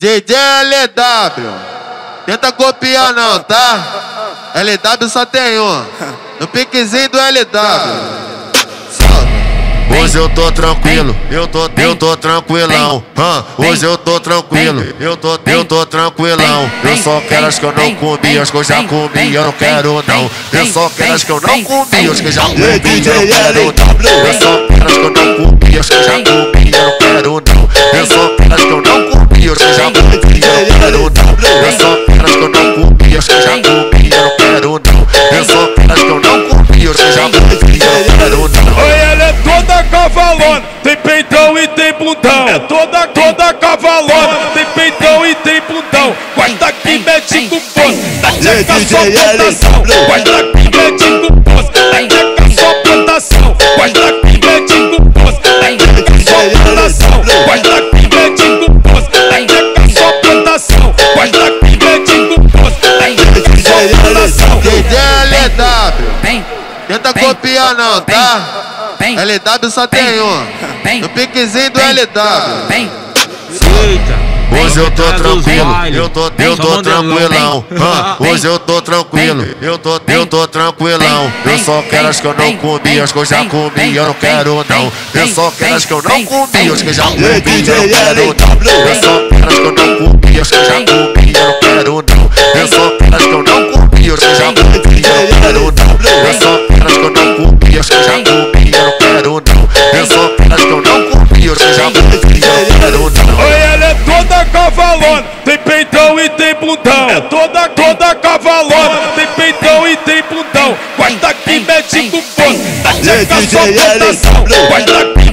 DJ LW, tenta copiar não, tá? LW só tem um, no piquezinho do LW. Hoje eu tô tranquilo, eu tô, eu tô tranquilão. hoje eu tô tranquilo, eu tô, eu tô tranquilão. Eu só quero as que eu não comi, as que eu já comi, eu não quero não. Eu só quero as que eu não comi, as que eu já comi, eu não quero não. Eu só quero as que eu não comi, cavalona, tem peitão e tem bundão. É toda, toda cavalona, tem peitão e tem bundão. Guarda que mete com força, da tcheca só plantação. Guarda que mete com força, da tcheca só plantação. Guarda que mete com força, da tcheca só plantação. Guarda que mete com força, da tcheca só plantação. Guarda que mete com força, da tcheca só plantação. DJ LW, tenta copiar não, tá? LW só tem um, no piquezinho do LW. Eita. Hoje eu tô tranquilo, eu tô, eu tô tranquilão. Hoje eu tô tranquilo, eu tô, eu tô tranquilão. Eu só quero as que eu não comi, as que eu já comi, eu não quero não. Eu só quero as que eu não comi, as que eu já comi, eu não quero não. Eu só quero as que eu não peitão, é toda, toda cavalona. Tem peitão e tem bundão. Guarda que mete com força. Tá checa só plantação. Guarda aqui,